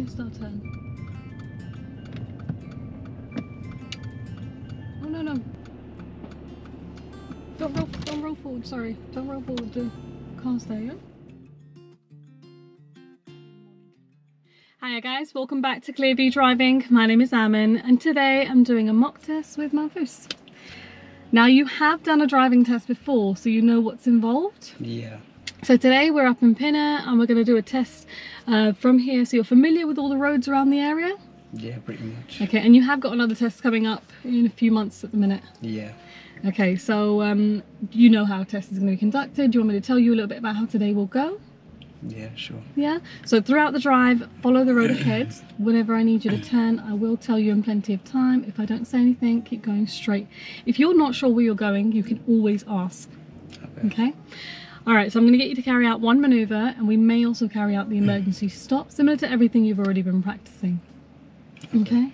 missed our turn. Oh no no! Don't roll, don't roll forward. Sorry, don't roll forward. The car's there. Yeah? Hiya guys, welcome back to Clearview Driving. My name is Aman and today I'm doing a mock test with Mahfuz. Now you have done a driving test before so you know what's involved. Yeah. So today we're up in Pinner and we're going to do a test uh, from here so you're familiar with all the roads around the area. Yeah, pretty much. Okay, and you have got another test coming up in a few months at the minute. Yeah. Okay, so um, you know how a test is going to be conducted. Do you want me to tell you a little bit about how today will go? Yeah, sure. Yeah. So throughout the drive, follow the road ahead. Whenever I need you to turn, I will tell you in plenty of time. If I don't say anything, keep going straight. If you're not sure where you're going, you can always ask. Okay. Okay. All right. So I'm going to get you to carry out one maneuver, and we may also carry out the emergency stop, similar to everything you've already been practicing. Okay.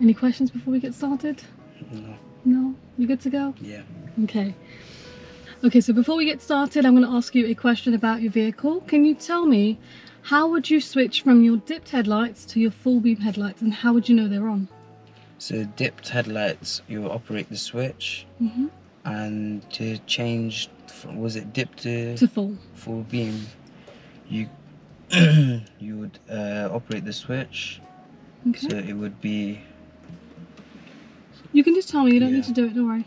Any questions before we get started? No. No. You good to go? Yeah. Okay. Okay, so before we get started, I'm going to ask you a question about your vehicle. Can you tell me how would you switch from your dipped headlights to your full beam headlights and how would you know they're on? So dipped headlights, you operate the switch, hmm and to change, was it dipped to To full. full beam, you you would uh, operate the switch. Okay. So it would be You can just tell me, you don't need to do it, don't worry.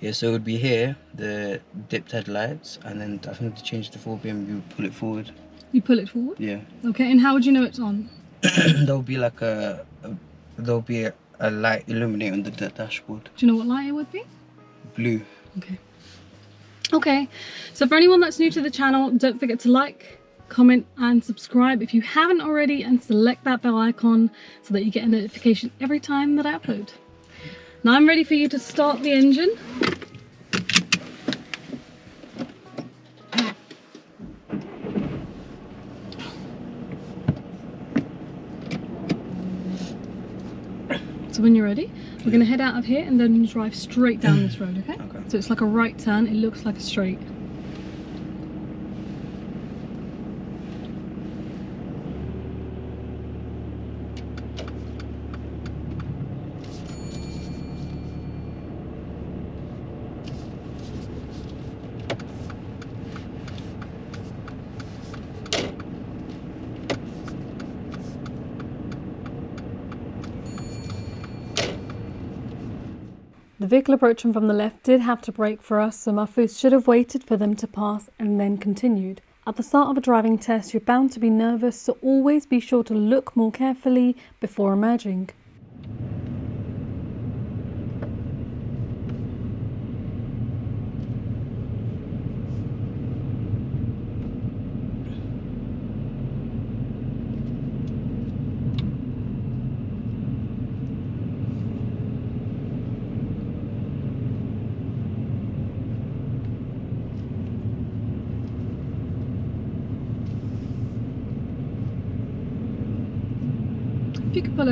yeah. So it would be here the dipped headlights, and then I think to change the full beam, you pull it forward. You pull it forward. Yeah. Okay, and how would you know it's on? there'll be like a, a there'll be a, a light illuminating the dashboard. Do you know what light it would be? Blue. Okay. Okay, so for anyone that's new to the channel, don't forget to like, comment, and subscribe if you haven't already, and select that bell icon so that you get a notification every time that I upload. Now I'm ready for you to start the engine. So when you're ready, we're going to head out of here and then drive straight down mm. this road, okay? Okay. So it's like a right turn, it looks like a straight. The vehicle approaching from the left did have to brake for us, so Mahfuz should have waited for them to pass and then continued. At the start of a driving test, you're bound to be nervous, so always be sure to look more carefully before emerging.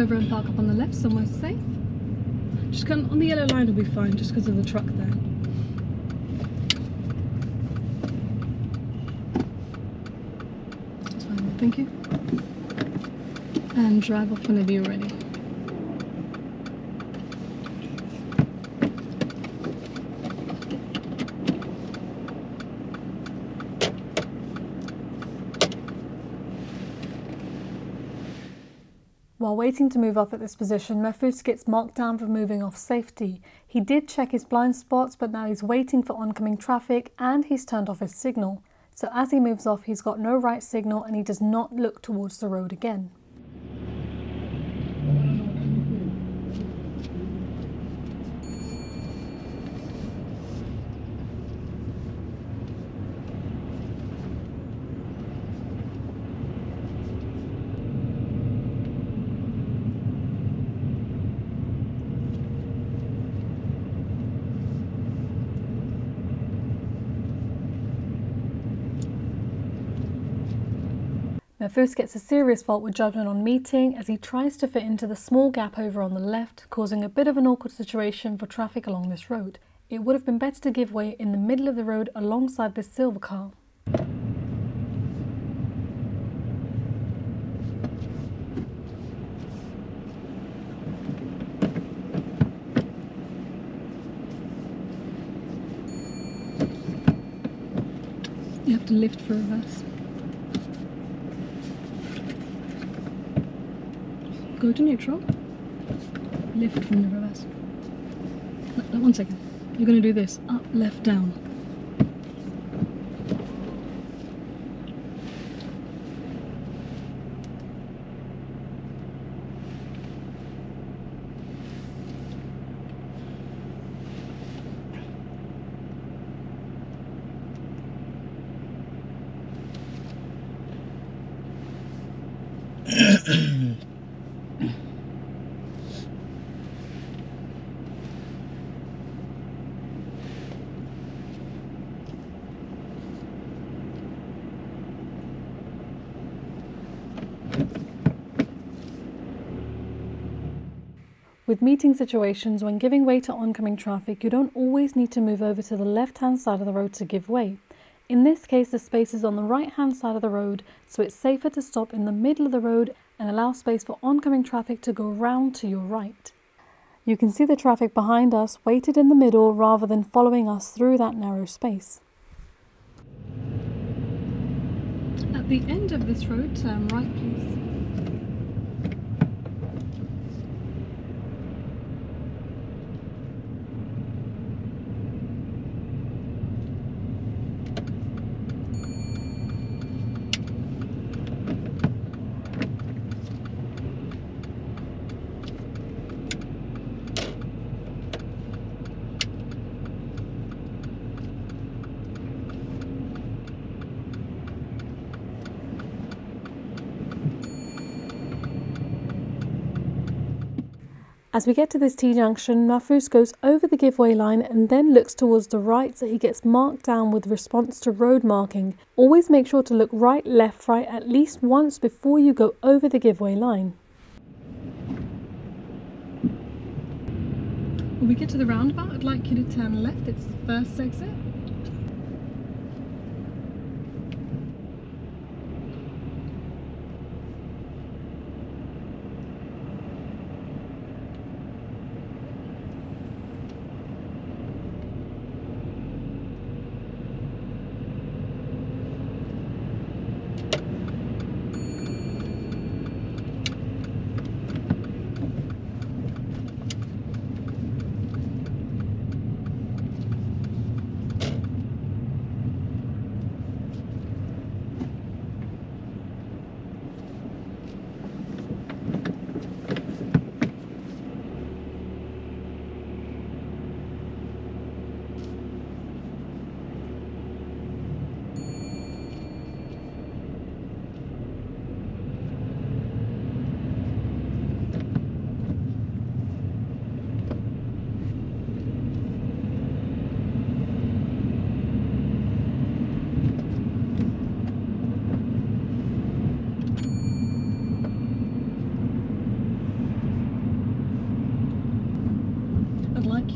Over and park up on the left somewhere safe. Just come on the yellow line will be fine just because of the truck there. That's fine, thank you. And drive off whenever you're ready. While waiting to move off at this position, Mahfuz gets marked down for moving off safety. He did check his blind spots, but now he's waiting for oncoming traffic and he's turned off his signal. So as he moves off, he's got no right signal and he does not look towards the road again. Mahfuz gets a serious fault with judgment on meeting as he tries to fit into the small gap over on the left, causing a bit of an awkward situation for traffic along this road. It would have been better to give way in the middle of the road alongside this silver car. You have to lift for reverse. Go to neutral. Lift from the reverse. One second. You're going to do this. Up, left, down. With meeting situations, when giving way to oncoming traffic, you don't always need to move over to the left hand side of the road to give way. In this case, the space is on the right hand side of the road, so it's safer to stop in the middle of the road and allow space for oncoming traffic to go round to your right. You can see the traffic behind us waited in the middle rather than following us through that narrow space. At the end of this road, turn right please. As we get to this T-junction, Mahfuz goes over the giveaway line and then looks towards the right so he gets marked down with response to road marking. Always make sure to look right, left, right at least once before you go over the giveaway line. When we get to the roundabout, I'd like you to turn left, it's the first exit.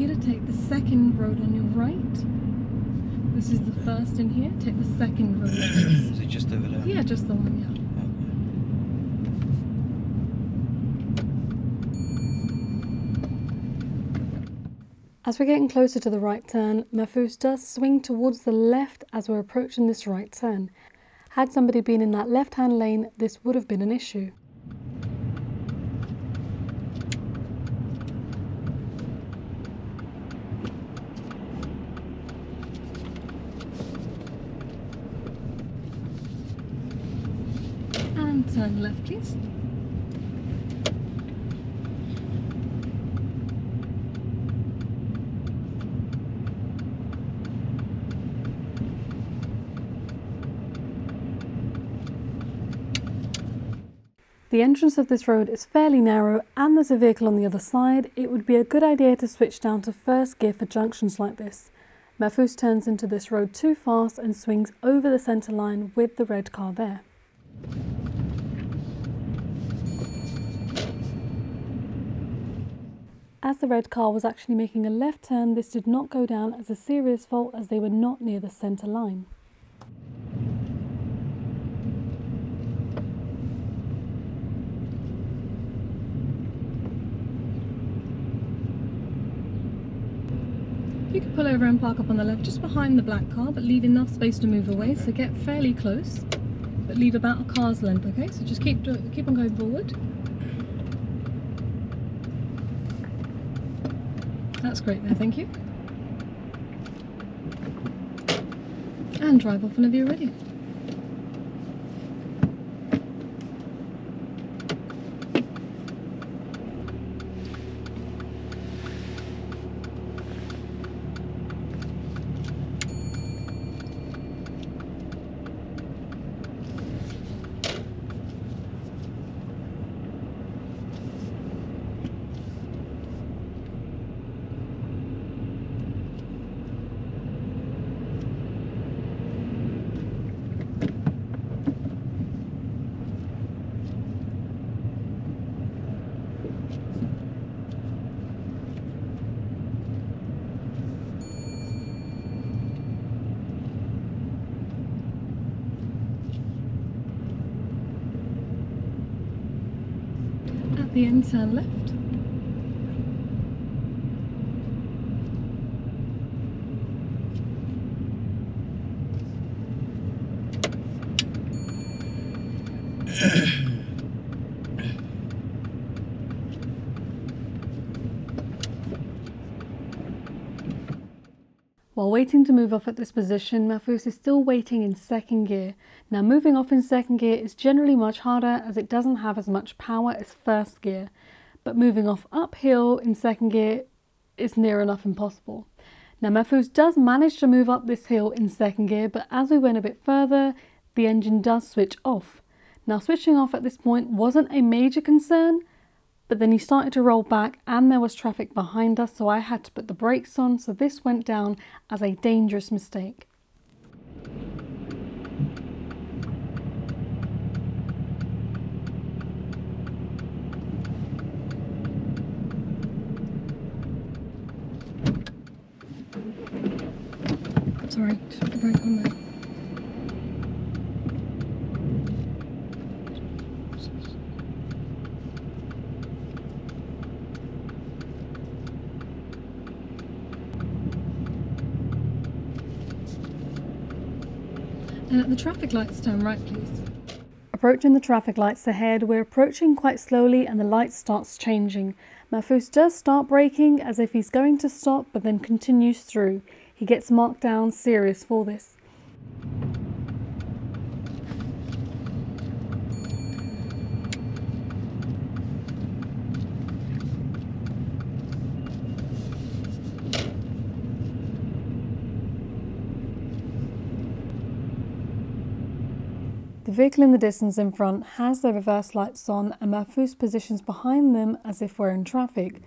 you to take the second road on your right. This is the first in here. Take the second road. is it just over there? Yeah, just the one, yeah. As we're getting closer to the right turn, Mahfuz does swing towards the left as we're approaching this right turn. Had somebody been in that left-hand lane, this would have been an issue. turn left, please. The entrance of this road is fairly narrow and there's a vehicle on the other side. It would be a good idea to switch down to first gear for junctions like this. Mahfuz turns into this road too fast and swings over the centre line with the red car there. As the red car was actually making a left turn, this did not go down as a serious fault as they were not near the centre line. You can pull over and park up on the left just behind the black car, but leave enough space to move away, so get fairly close, but leave about a car's length, okay? So just keep, keep on going forward. That's great there, thank you. And drive off whenever you're ready. The turn left. While waiting to move off at this position, Mahfuz is still waiting in second gear. Now moving off in second gear is generally much harder as it doesn't have as much power as first gear, but moving off uphill in second gear is near enough impossible. Now Mahfuz does manage to move up this hill in second gear, but as we went a bit further, the engine does switch off. Now switching off at this point wasn't a major concern, but then he started to roll back and there was traffic behind us so I had to put the brakes on so this went down as a dangerous mistake. Sorry, just put the brake on there. At the traffic lights, turn right, please. Approaching the traffic lights ahead, we're approaching quite slowly and the light starts changing. Mahfuz does start braking as if he's going to stop, but then continues through. He gets marked down serious for this. Vehicle in the distance in front has their reverse lights on and Mahfuz positions behind them as if we're in traffic,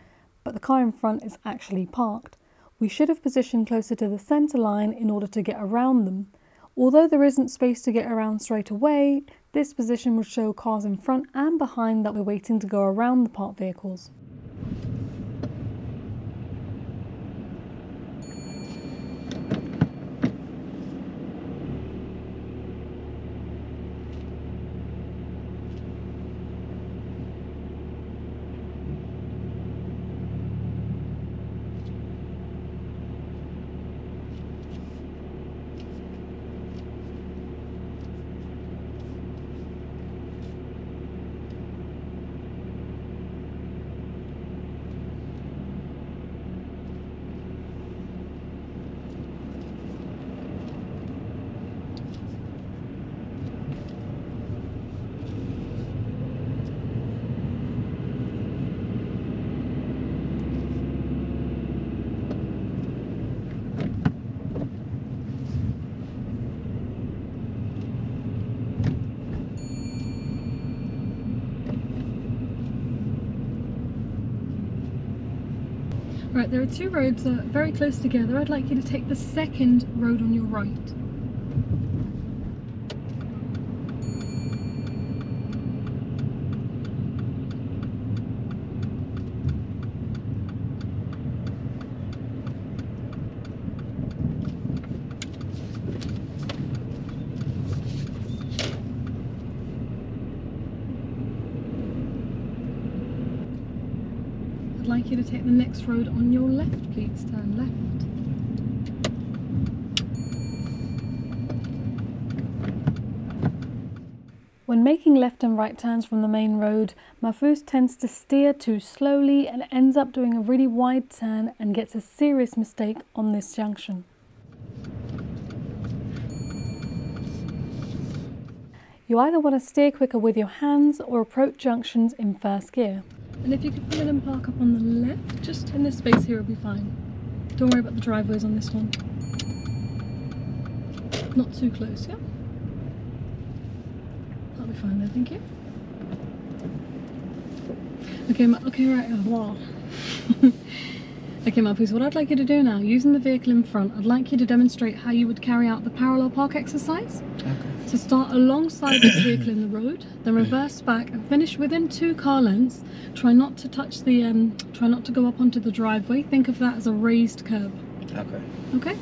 but the car in front is actually parked. We should have positioned closer to the centre line in order to get around them. Although there isn't space to get around straight away, this position would show cars in front and behind that we're waiting to go around the parked vehicles. Right, there are two roads that are very close together. I'd like you to take the second road on your right. Like you to take the next road on your left, please. Turn left. When making left and right turns from the main road, Mahfuz tends to steer too slowly and ends up doing a really wide turn and gets a serious mistake on this junction. You either want to steer quicker with your hands or approach junctions in first gear. And if you could pull in and park up on the left, just in this space here, it'll be fine. Don't worry about the driveways on this one. Not too close, yeah? That'll be fine then, thank you. Okay, okay, right. wow. okay, Mahfuz, what I'd like you to do now, using the vehicle in front, I'd like you to demonstrate how you would carry out the parallel park exercise. Okay. So start alongside this vehicle in the road, then reverse back and finish within two car lengths. Try not to touch the, um, try not to go up onto the driveway. Think of that as a raised curb. Okay. Okay.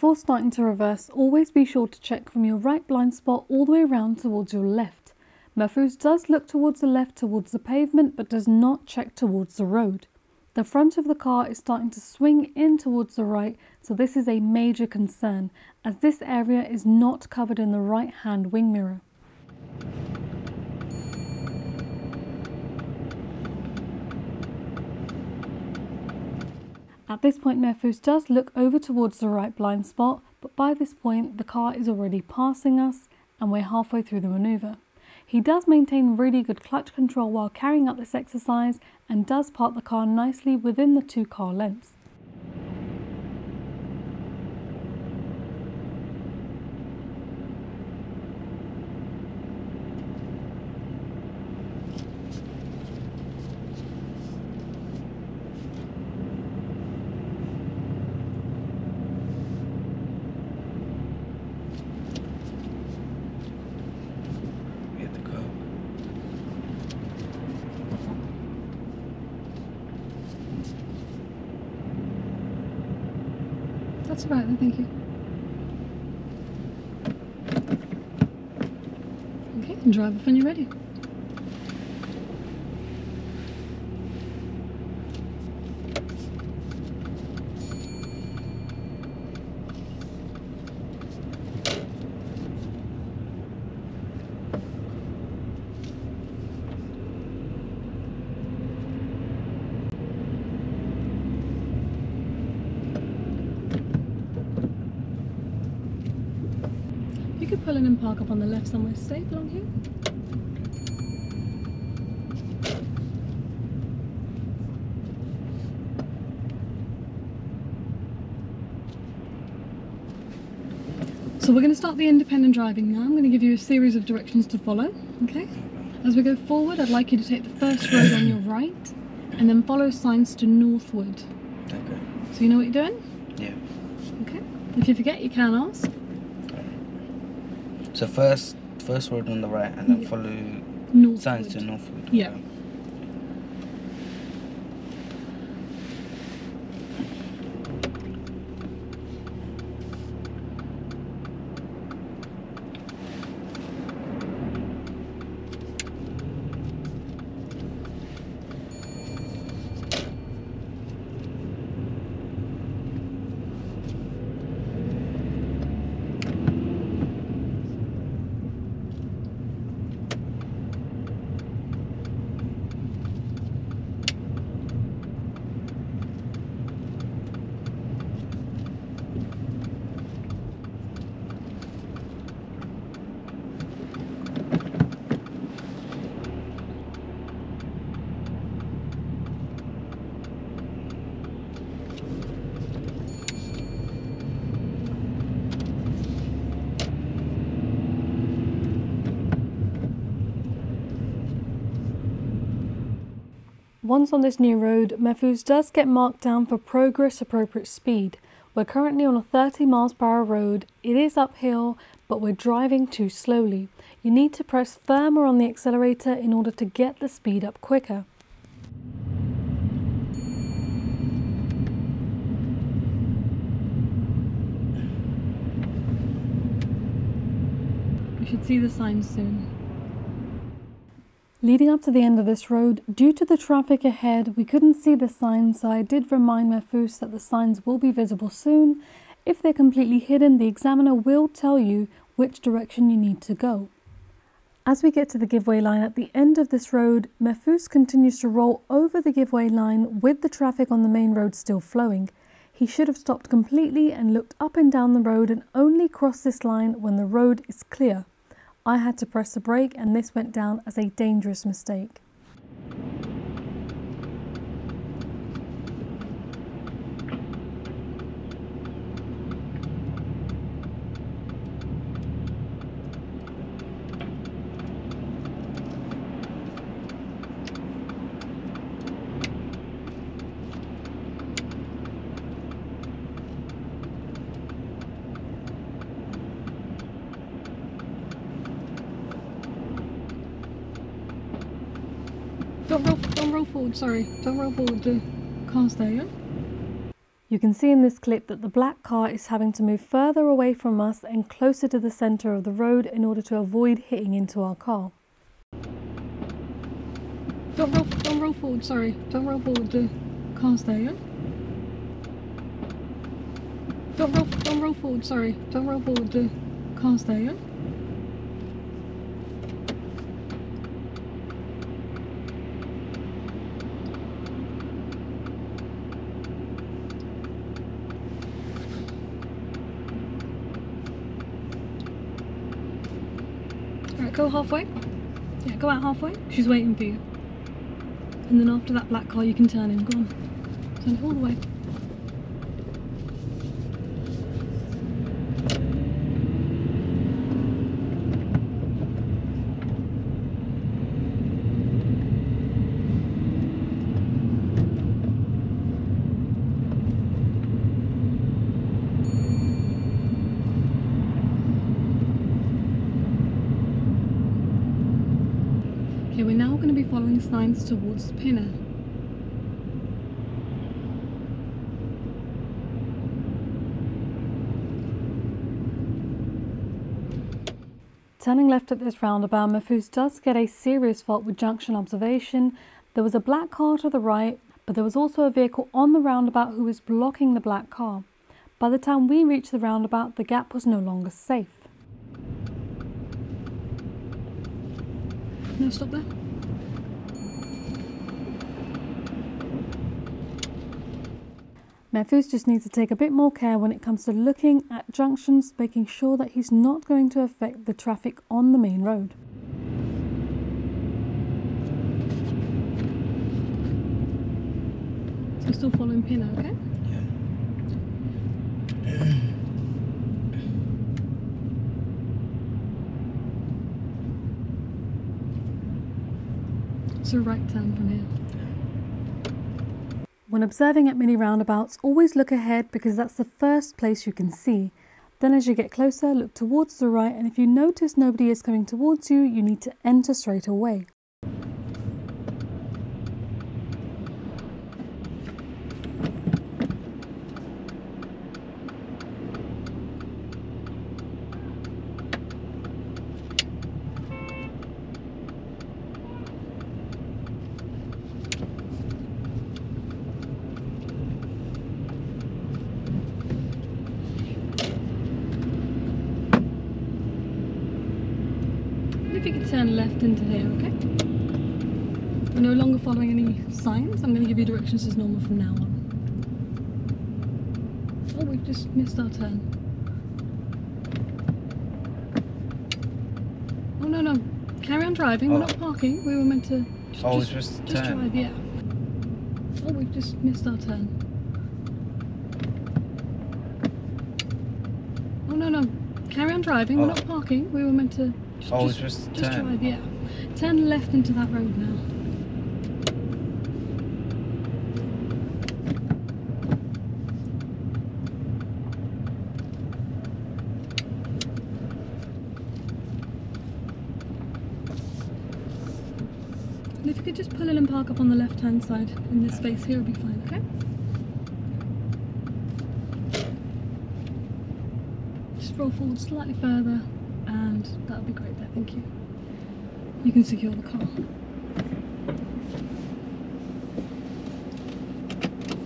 Before starting to reverse, always be sure to check from your right blind spot all the way around towards your left. Mahfuz does look towards the left towards the pavement but does not check towards the road. The front of the car is starting to swing in towards the right, so this is a major concern as this area is not covered in the right hand wing mirror. At this point, Mahfuz does look over towards the right blind spot, but by this point, the car is already passing us and we're halfway through the maneuver. He does maintain really good clutch control while carrying out this exercise and does park the car nicely within the two car lengths. Hit the curb. That's about it, thank you. Okay, and drive off when you're ready. You could pull in and park up on the left somewhere safe along here. So we're going to start the independent driving now. I'm going to give you a series of directions to follow, okay? As we go forward, I'd like you to take the first road on your right and then follow signs to Northwood. Okay. So you know what you're doing? Yeah. Okay. If you forget, you can ask. So first, first road on the right, and then Yeah. follow Northwood. signs to northwood. Yeah. Okay. Once on this new road, Mahfuz does get marked down for progress appropriate speed. We're currently on a 30 miles per hour road. It is uphill, but we're driving too slowly. You need to press firmer on the accelerator in order to get the speed up quicker. We should see the signs soon. Leading up to the end of this road, due to the traffic ahead, we couldn't see the signs, so I did remind Mahfuz that the signs will be visible soon. If they're completely hidden, the examiner will tell you which direction you need to go. As we get to the giveaway line at the end of this road, Mahfuz continues to roll over the giveaway line with the traffic on the main road still flowing. He should have stopped completely and looked up and down the road and only crossed this line when the road is clear. I had to press the brake and this went down as a dangerous mistake. Don't roll, forward, sorry. Don't roll forward, the car's there, yeah? You can see in this clip that the black car is having to move further away from us and closer to the centre of the road in order to avoid hitting into our car. Don't roll, don't roll forward, sorry. Don't roll forward, the car's there, yeah? Don't roll, don't roll forward, sorry. Don't roll forward, the car's go halfway. Yeah, go out halfway. She's waiting for you. And then after that black car, you can turn in. Go on. Turn all the way. Okay, we're now going to be signs towards Pinner. Turning left at this roundabout, Mahfuz does get a serious fault with junction observation. There was a black car to the right, but there was also a vehicle on the roundabout who was blocking the black car. By the time we reached the roundabout, the gap was no longer safe. No, stop there. Mahfuz just needs to take a bit more care when it comes to looking at junctions, making sure that he's not going to affect the traffic on the main road. So still following Pinner, okay? It's a right turn from here. When observing at mini roundabouts, always look ahead because that's the first place you can see. Then as you get closer, look towards the right and if you notice nobody is coming towards you, you need to enter straight away. If you could turn left into here, okay? We're no longer following any signs. I'm going to give you directions as normal from now on. Oh, we've just missed our turn. Oh, no, no. Carry on driving. We're Oh. not parking. We were meant to oh, just, Oh, we're just, just turn. drive, yeah. Oh, we've just missed our turn. Oh, no, no. Carry on driving. We're Oh. not parking. We were meant to oh, just, Oh, we're just, just turn. drive, yeah. Turn left into that road now. And park up on the left hand side in this space here, it'll be fine, okay? Just roll forward slightly further and that'll be great there, thank you. You can secure the car.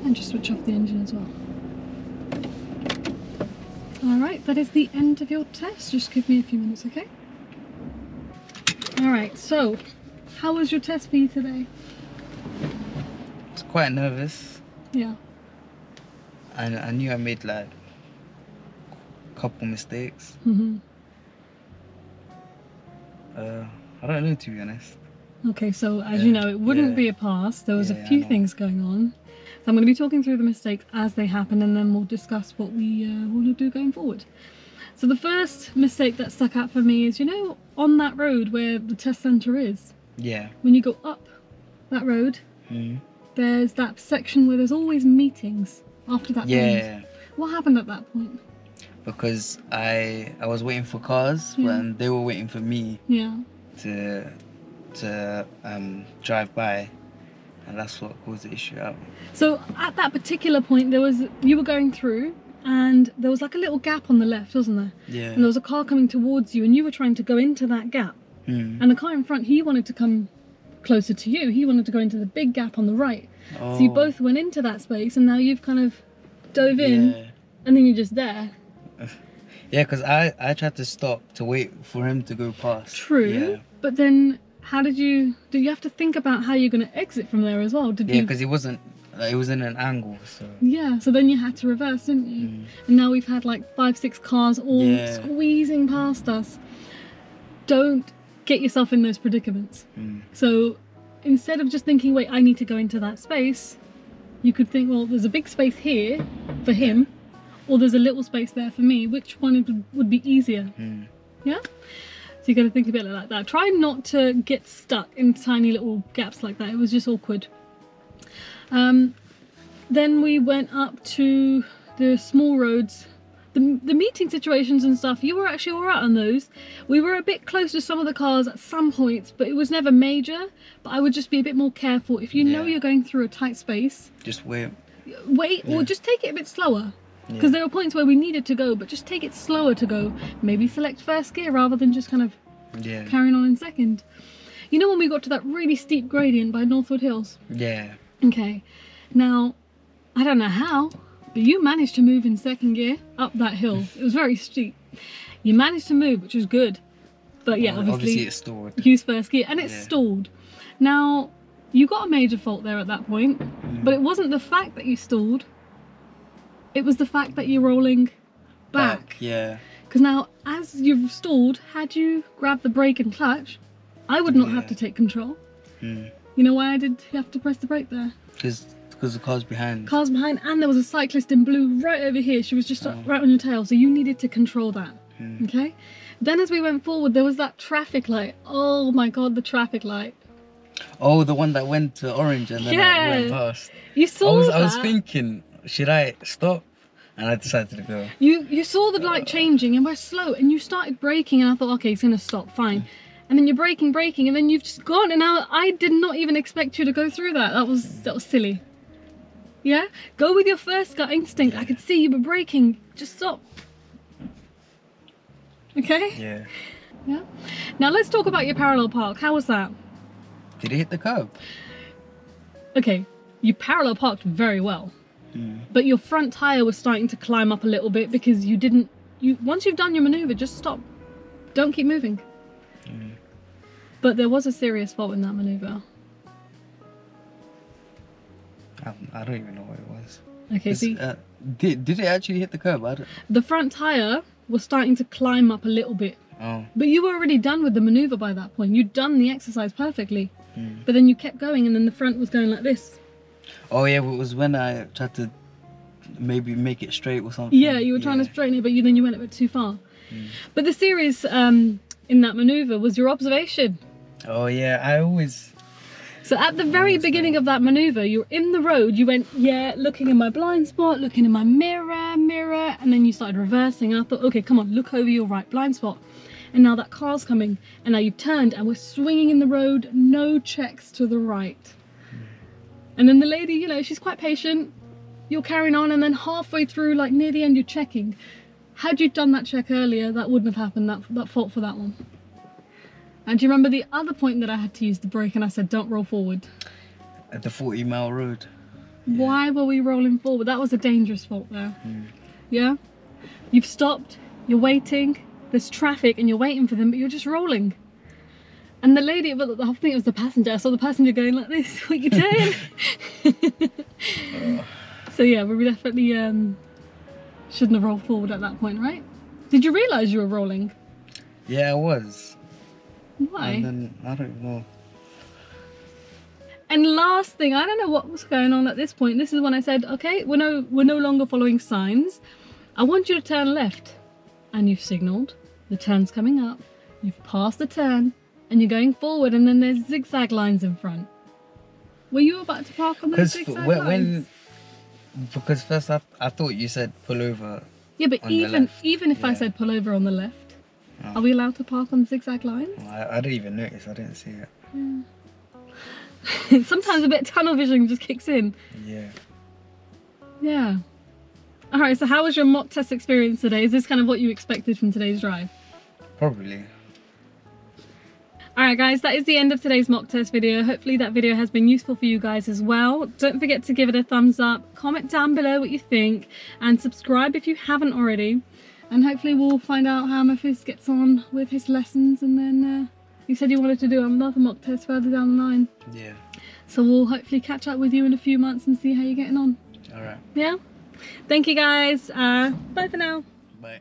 And just switch off the engine as well. Alright, that is the end of your test. Just give me a few minutes, okay? Alright, so how was your test for you today? I was quite nervous. Yeah. And I knew I made like a couple mistakes. hmm Uh, I don't know to be honest. Okay, so as you know, it wouldn't yeah. be a pass. There was Yeah, a I few things going on. So I'm going to be talking through the mistakes as they happen, and then we'll discuss what we uh, want to do going forward. So the first mistake that stuck out for me is, you know, on that road where the test centre is, Yeah. when you go up that road, Mm. there's that section where there's always meetings after that. Yeah. What happened at that point? Because I I was waiting for cars Yeah. when they were waiting for me Yeah. to to um drive by, and that's what caused the issue out. So at that particular point, there was you were going through, and there was like a little gap on the left, wasn't there? Yeah. And there was a car coming towards you, and you were trying to go into that gap. Mm. And the car in front, he wanted to come closer to you. He wanted to go into the big gap on the right. So you Oh, both went into that space, and now you've kind of dove in, Yeah. and then you're just there. Yeah, because I, I tried to stop to wait for him to go past. True. Yeah, But then, how did you? Do you have to think about how you're going to exit from there as well? Did yeah, you? because it wasn't. Like, it was in an angle, so. Yeah. So then you had to reverse, didn't you? Mm. And now we've had like five, six cars all Yeah. squeezing past us. Don't get yourself in those predicaments. Mm. So instead of just thinking, wait, I need to go into that space, you could think, well, there's a big space here for him, or there's a little space there for me. Which one would, be easier? Mm. Yeah? So you got to think a bit like that. Try not to get stuck in tiny little gaps like that. It was just awkward. Um, then we went up to the small roads. The, the meeting situations and stuff, you were actually alright on those. We were a bit close to some of the cars at some points, but it was never major. But I would just be a bit more careful. If you know you're going through a tight space, Just wait. wait or just take it a bit slower. Yeah. Because there were points where we needed to go, but just take it slower to go. Maybe select first gear rather than just kind of Yeah. carrying on in second. You know when we got to that really steep gradient by Northwood Hills? Yeah. Okay. Now, I don't know how, but you managed to move in second gear up that hill. It was very steep. You managed to move, which was good. But yeah, Obviously, obviously, use first gear and it's Yeah. stalled. Now, you got a major fault there at that point, Mm. but it wasn't the fact that you stalled. It was the fact that you're rolling back. Yeah. Because now, as you've stalled, had you grabbed the brake and clutch, I would not have to take control. Mm. You know why I did have to press the brake there? Because because the car's behind. Cars behind, and there was a cyclist in blue right over here. She was just Oh. right on your tail, so you needed to control that. Mm. Okay? Then, as we went forward, there was that traffic light. Oh my god, the traffic light. Oh, the one that went to orange and then I went past. You I saw was that. I was thinking, should I stop? And I decided to go. You you saw the light changing and we're slow and you started braking and I thought okay it's gonna stop fine and then you're braking braking and then you've just gone and now I did not even expect you to go through that that was that was silly yeah? Go with your first gut instinct. I could see you were braking just stop. Okay? Yeah. yeah? Now let's talk about your parallel park. How was that? Did it hit the curb? okay. You parallel parked very well. Mm. but your front tire was starting to climb up a little bit because you didn't you once you've done your maneuver just stop. Don't keep moving. Mm. but there was a serious fault in that maneuver I, I don't even know what it was. okay It's, see uh, did, did it actually hit the curb? I don't, the front tire was starting to climb up a little bit oh. but you were already done with the maneuver by that point you'd done the exercise perfectly Mm. but then you kept going and then the front was going like this Oh yeah, it was when I tried to maybe make it straight or something. yeah you were trying to straighten it but you then you went a bit too far Mm. but the series um in that maneuver was your observation Oh yeah, I always. So at the very beginning of that maneuver, you're in the road, you went, yeah, looking in my blind spot, looking in my mirror, mirror, and then you started reversing. And I thought, okay, come on, look over your right blind spot. and now that car's coming, and now you've turned, and we're swinging in the road, no checks to the right. And then the lady, you know, she's quite patient. You're carrying on, and then halfway through, like near the end, you're checking. Had you done that check earlier, that wouldn't have happened. That that fault for that one. And do you remember the other point that I had to use the brake, and I said, "Don't roll forward." At the 40 mile road. Why were we rolling forward? That was a dangerous fault there. Mm. Yeah? You've stopped, you're waiting, there's traffic and you're waiting for them, but you're just rolling. And the lady, but I think it was the passenger, I saw the passenger going like this, what you doing? so yeah, we definitely um, shouldn't have rolled forward at that point, right? Did you realise you were rolling? Yeah, I was. Why? And then, I don't know. And last thing, I don't know what was going on at this point. This is when I said, okay, we're no we're no longer following signs. I want you to turn left. And you've signalled. The turn's coming up. You've passed the turn and you're going forward and then there's zigzag lines in front. Were you about to park on those Because zigzag when, lines? when because first I, I thought you said pull over. yeah, but the even even if I said pull over on the left, Oh. are we allowed to park on zigzag lines? I, I didn't even notice. I didn't see it. Sometimes a bit of tunnel vision just kicks in. Yeah. Yeah. All right. So, how was your mock test experience today? Is this kind of what you expected from today's drive? Probably. All right, guys. That is the end of today's mock test video. Hopefully, that video has been useful for you guys as well. Don't forget to give it a thumbs up. Comment down below what you think, and subscribe if you haven't already. And hopefully, we'll find out how Mahfuz gets on with his lessons. And then uh, you said you wanted to do another mock test further down the line. Yeah. So we'll hopefully catch up with you in a few months and see how you're getting on. All right. Yeah. Thank you, guys. Uh, bye for now. Bye.